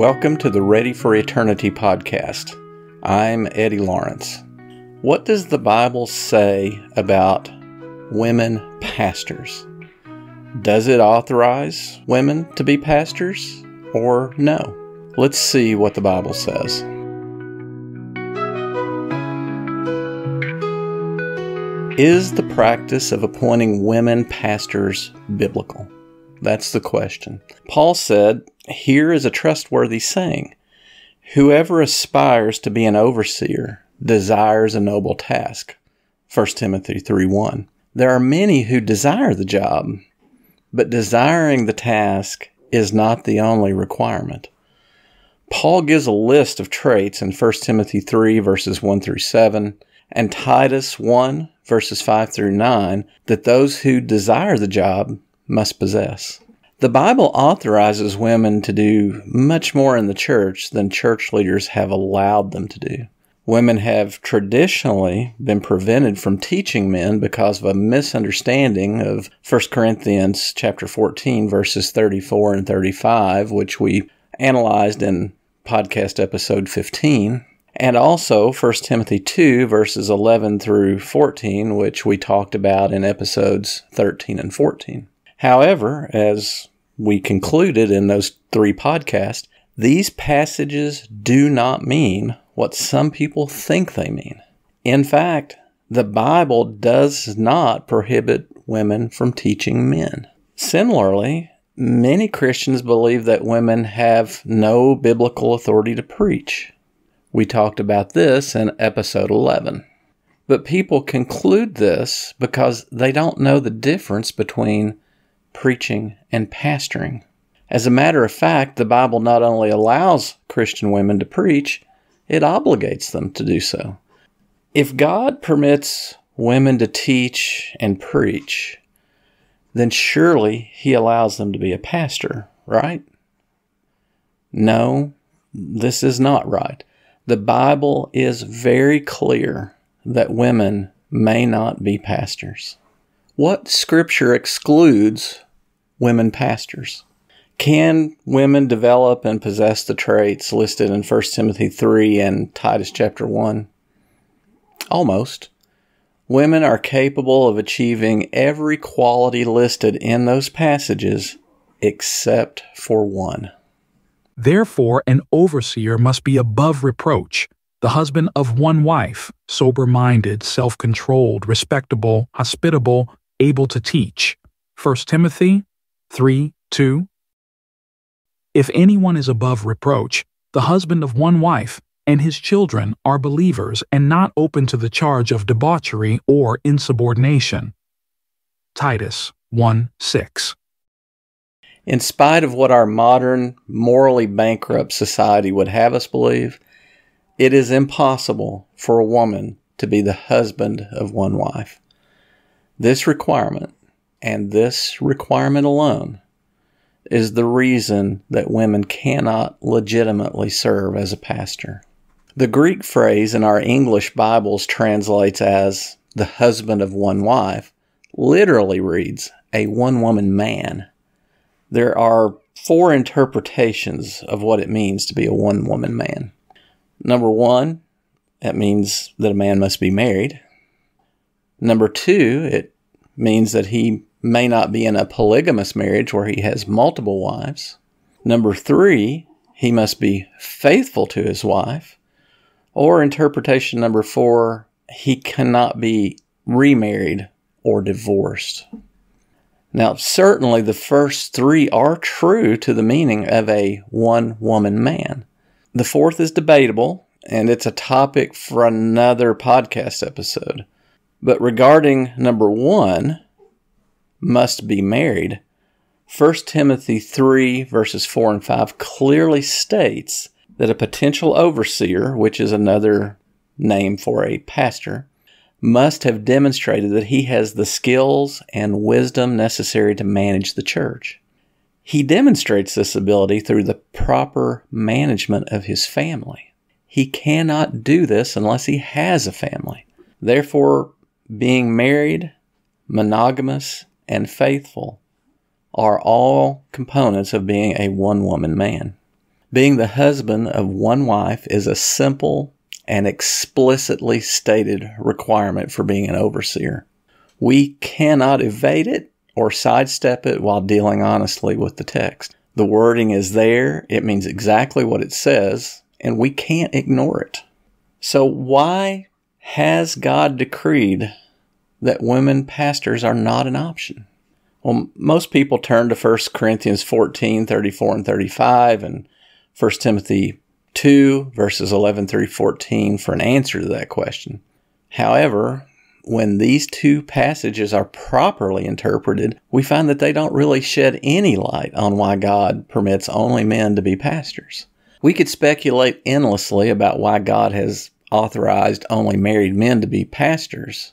Welcome to the Ready for Eternity podcast. I'm Eddie Lawrence. What does the Bible say about women pastors? Does it authorize women to be pastors or no? Let's see what the Bible says. Is the practice of appointing women pastors biblical? That's the question. Paul said, Here is a trustworthy saying Whoever aspires to be an overseer desires a noble task. 1 Timothy 3 1. There are many who desire the job, but desiring the task is not the only requirement. Paul gives a list of traits in 1 Timothy 3, verses 1 through 7, and Titus 1, verses 5 through 9, that those who desire the job must possess. The Bible authorizes women to do much more in the church than church leaders have allowed them to do. Women have traditionally been prevented from teaching men because of a misunderstanding of 1 Corinthians chapter 14 verses 34 and 35 which we analyzed in podcast episode 15 and also 1 Timothy 2 verses 11 through 14 which we talked about in episodes 13 and 14. However, as we concluded in those three podcasts, these passages do not mean what some people think they mean. In fact, the Bible does not prohibit women from teaching men. Similarly, many Christians believe that women have no biblical authority to preach. We talked about this in episode 11. But people conclude this because they don't know the difference between preaching, and pastoring. As a matter of fact, the Bible not only allows Christian women to preach, it obligates them to do so. If God permits women to teach and preach, then surely He allows them to be a pastor, right? No, this is not right. The Bible is very clear that women may not be pastors. What scripture excludes women pastors? Can women develop and possess the traits listed in 1 Timothy 3 and Titus chapter 1? Almost. Women are capable of achieving every quality listed in those passages except for one. Therefore, an overseer must be above reproach, the husband of one wife, sober minded, self controlled, respectable, hospitable, able to teach. 1 Timothy 3 2. If anyone is above reproach, the husband of one wife, and his children are believers and not open to the charge of debauchery or insubordination. Titus 1 6. In spite of what our modern, morally bankrupt society would have us believe, it is impossible for a woman to be the husband of one wife. This requirement, and this requirement alone, is the reason that women cannot legitimately serve as a pastor. The Greek phrase in our English Bibles translates as the husband of one wife, literally reads a one woman man. There are four interpretations of what it means to be a one woman man. Number one, that means that a man must be married. Number two, it means that he may not be in a polygamous marriage where he has multiple wives. Number three, he must be faithful to his wife. Or interpretation number four, he cannot be remarried or divorced. Now, certainly the first three are true to the meaning of a one woman man. The fourth is debatable, and it's a topic for another podcast episode. But regarding number one, must be married, 1 Timothy 3, verses 4 and 5 clearly states that a potential overseer, which is another name for a pastor, must have demonstrated that he has the skills and wisdom necessary to manage the church. He demonstrates this ability through the proper management of his family. He cannot do this unless he has a family. Therefore, being married, monogamous, and faithful are all components of being a one woman man. Being the husband of one wife is a simple and explicitly stated requirement for being an overseer. We cannot evade it or sidestep it while dealing honestly with the text. The wording is there, it means exactly what it says, and we can't ignore it. So, why has God decreed that women pastors are not an option? Well, most people turn to 1 Corinthians 14, 34, and 35, and 1 Timothy 2, verses 11 through 14 for an answer to that question. However, when these two passages are properly interpreted, we find that they don't really shed any light on why God permits only men to be pastors. We could speculate endlessly about why God has authorized only married men to be pastors,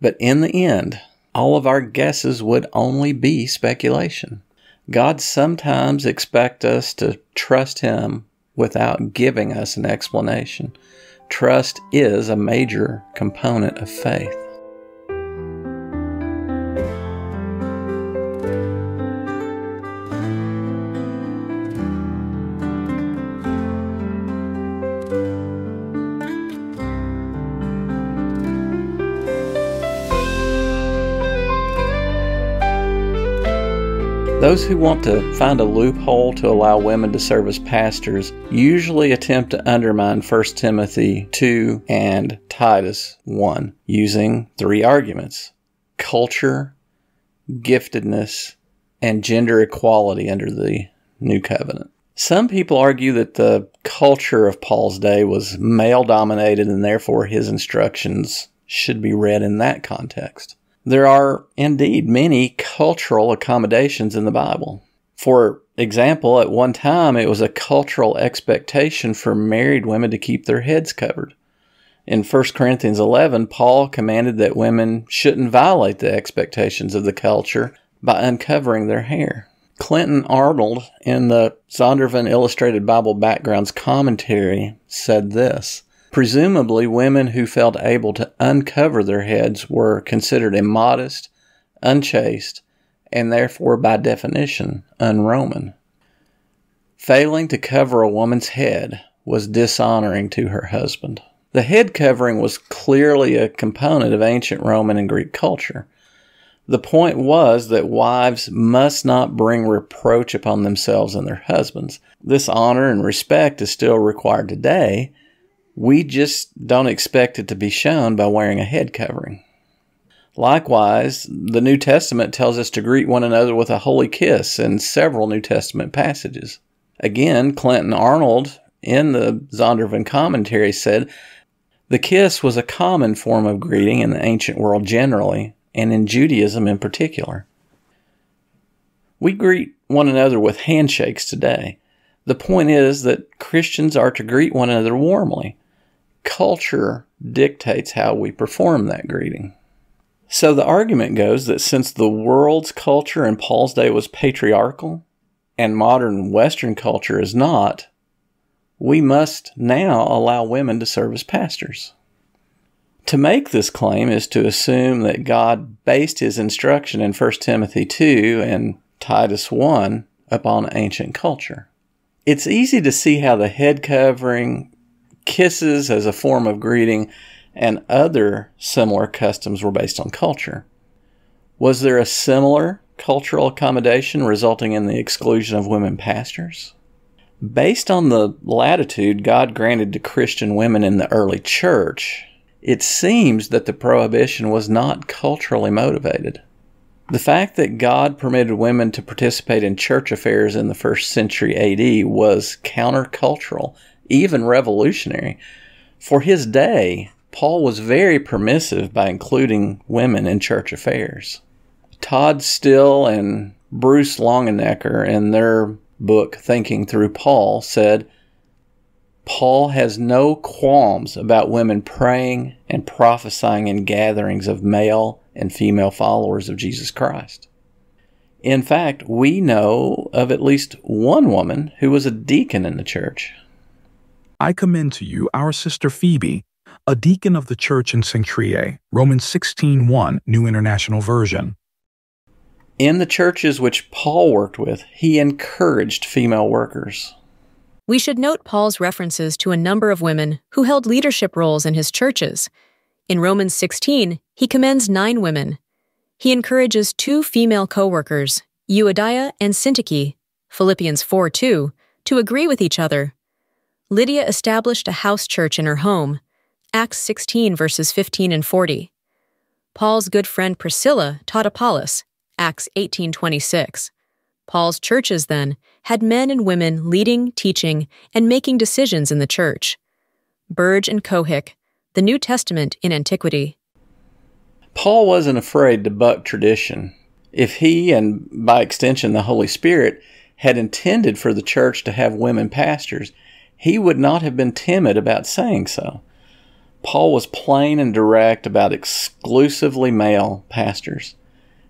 but in the end, all of our guesses would only be speculation. God sometimes expects us to trust Him without giving us an explanation. Trust is a major component of faith. Those who want to find a loophole to allow women to serve as pastors usually attempt to undermine 1 Timothy 2 and Titus 1 using three arguments culture, giftedness, and gender equality under the New Covenant. Some people argue that the culture of Paul's day was male dominated and therefore his instructions should be read in that context. There are indeed many cultural accommodations in the Bible. For example, at one time it was a cultural expectation for married women to keep their heads covered. In 1 Corinthians 11, Paul commanded that women shouldn't violate the expectations of the culture by uncovering their hair. Clinton Arnold, in the Zondervan Illustrated Bible Backgrounds commentary, said this Presumably, women who felt able to uncover their heads were considered immodest, unchaste, and therefore, by definition, unRoman. Failing to cover a woman's head was dishonoring to her husband. The head covering was clearly a component of ancient Roman and Greek culture. The point was that wives must not bring reproach upon themselves and their husbands. This honor and respect is still required today, we just don't expect it to be shown by wearing a head covering. Likewise, the New Testament tells us to greet one another with a holy kiss in several New Testament passages. Again, Clinton Arnold in the Zondervan commentary said the kiss was a common form of greeting in the ancient world generally, and in Judaism in particular. We greet one another with handshakes today. The point is that Christians are to greet one another warmly culture dictates how we perform that greeting. So the argument goes that since the world's culture in Paul's day was patriarchal and modern Western culture is not, we must now allow women to serve as pastors. To make this claim is to assume that God based his instruction in 1 Timothy 2 and Titus 1 upon ancient culture. It's easy to see how the head covering kisses as a form of greeting, and other similar customs were based on culture. Was there a similar cultural accommodation resulting in the exclusion of women pastors? Based on the latitude God granted to Christian women in the early church, it seems that the prohibition was not culturally motivated. The fact that God permitted women to participate in church affairs in the first century AD was countercultural even revolutionary. For his day, Paul was very permissive by including women in church affairs. Todd Still and Bruce Longenecker, in their book Thinking Through Paul, said Paul has no qualms about women praying and prophesying in gatherings of male and female followers of Jesus Christ. In fact, we know of at least one woman who was a deacon in the church. I commend to you our sister Phoebe, a deacon of the church in Cenchreae, Romans 16:1, New International Version. In the churches which Paul worked with, he encouraged female workers. We should note Paul's references to a number of women who held leadership roles in his churches. In Romans 16, he commends nine women. He encourages two female co workers, Euodia and Syntyche, Philippians 4 2, to agree with each other. Lydia established a house church in her home, Acts 16 verses 15 and 40. Paul's good friend Priscilla taught Apollos, Acts 18:26. Paul's churches then had men and women leading, teaching, and making decisions in the church. Burge and Cohick, The New Testament in Antiquity. Paul wasn't afraid to buck tradition. If he, and by extension the Holy Spirit, had intended for the church to have women pastors, he would not have been timid about saying so. Paul was plain and direct about exclusively male pastors.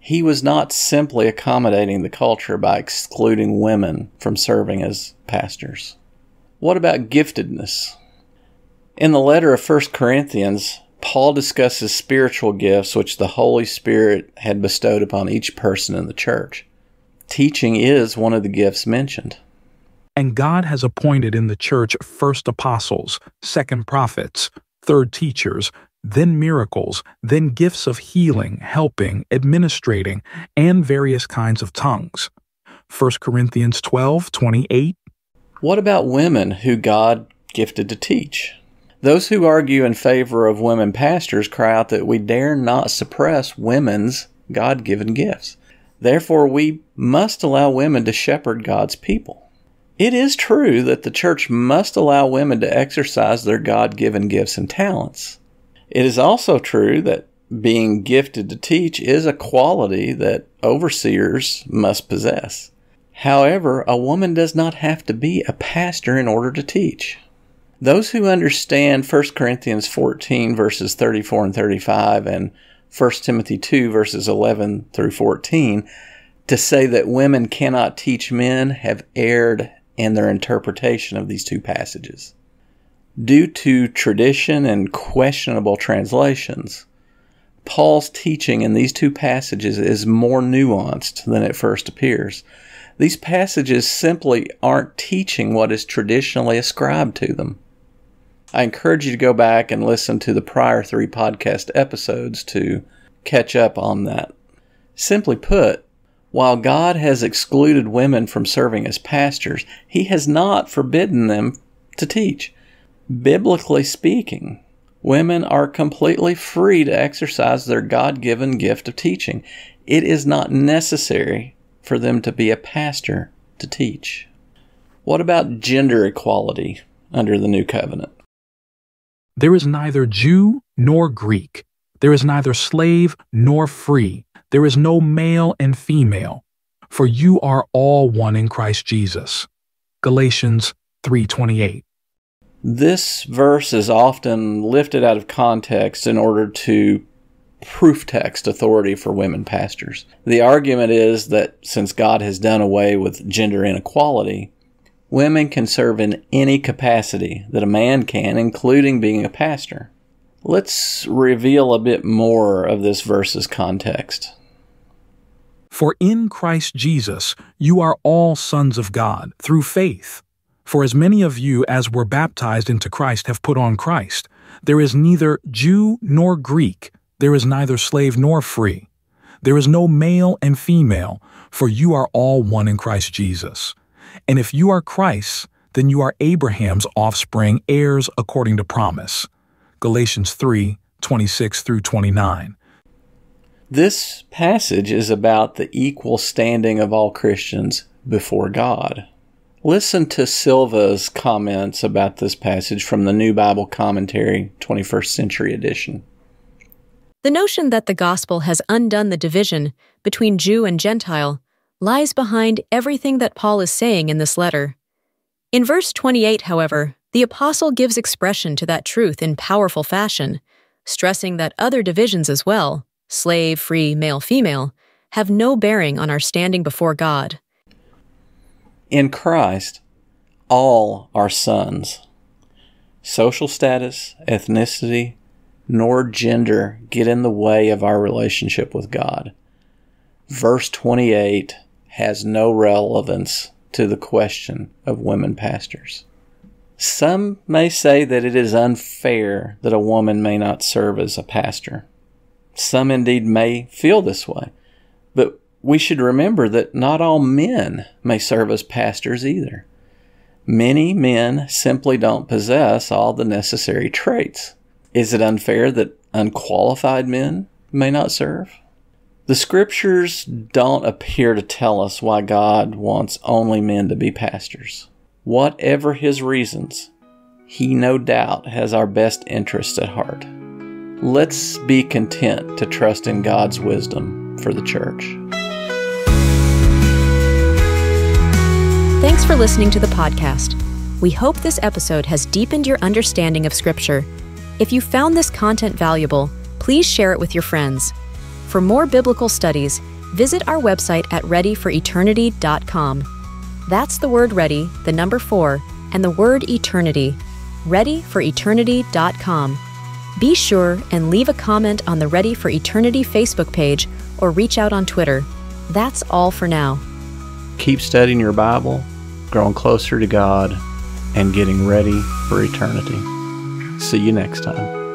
He was not simply accommodating the culture by excluding women from serving as pastors. What about giftedness? In the letter of 1 Corinthians, Paul discusses spiritual gifts which the Holy Spirit had bestowed upon each person in the church. Teaching is one of the gifts mentioned. And God has appointed in the church first apostles, second prophets, third teachers, then miracles, then gifts of healing, helping, administrating, and various kinds of tongues. 1 Corinthians 12 28. What about women who God gifted to teach? Those who argue in favor of women pastors cry out that we dare not suppress women's God given gifts. Therefore, we must allow women to shepherd God's people. It is true that the church must allow women to exercise their God given gifts and talents. It is also true that being gifted to teach is a quality that overseers must possess. However, a woman does not have to be a pastor in order to teach. Those who understand 1 Corinthians 14 verses 34 and 35 and 1 Timothy 2 verses 11 through 14 to say that women cannot teach men have erred and their interpretation of these two passages. Due to tradition and questionable translations, Paul's teaching in these two passages is more nuanced than it first appears. These passages simply aren't teaching what is traditionally ascribed to them. I encourage you to go back and listen to the prior three podcast episodes to catch up on that. Simply put, while God has excluded women from serving as pastors, He has not forbidden them to teach. Biblically speaking, women are completely free to exercise their God given gift of teaching. It is not necessary for them to be a pastor to teach. What about gender equality under the new covenant? There is neither Jew nor Greek. There is neither slave nor free there is no male and female, for you are all one in Christ Jesus. Galatians 3:28. This verse is often lifted out of context in order to proof text authority for women pastors. The argument is that since God has done away with gender inequality, women can serve in any capacity that a man can, including being a pastor. Let's reveal a bit more of this verse's context. For in Christ Jesus you are all sons of God through faith. For as many of you as were baptized into Christ have put on Christ. There is neither Jew nor Greek, there is neither slave nor free. There is no male and female, for you are all one in Christ Jesus. And if you are Christ's, then you are Abraham's offspring, heirs according to promise. Galatians 3 26 through 29. This passage is about the equal standing of all Christians before God. Listen to Silva's comments about this passage from the New Bible Commentary, 21st Century Edition. The notion that the gospel has undone the division between Jew and Gentile lies behind everything that Paul is saying in this letter. In verse 28, however, the apostle gives expression to that truth in powerful fashion, stressing that other divisions as well, slave, free, male, female, have no bearing on our standing before God. In Christ, all are sons. Social status, ethnicity, nor gender get in the way of our relationship with God. Verse 28 has no relevance to the question of women pastors. Some may say that it is unfair that a woman may not serve as a pastor. Some indeed may feel this way. But we should remember that not all men may serve as pastors either. Many men simply don't possess all the necessary traits. Is it unfair that unqualified men may not serve? The scriptures don't appear to tell us why God wants only men to be pastors. Whatever his reasons, he no doubt has our best interests at heart. Let's be content to trust in God's wisdom for the church. Thanks for listening to the podcast. We hope this episode has deepened your understanding of Scripture. If you found this content valuable, please share it with your friends. For more biblical studies, visit our website at readyforeternity.com. That's the word ready, the number four, and the word eternity. Readyforeternity.com. Be sure and leave a comment on the Ready for Eternity Facebook page or reach out on Twitter. That's all for now. Keep studying your Bible, growing closer to God, and getting ready for eternity. See you next time.